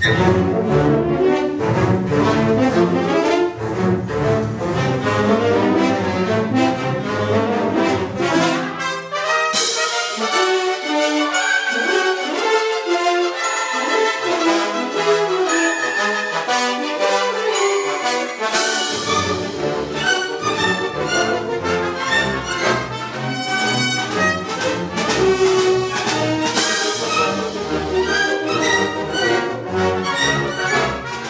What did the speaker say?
Gracias.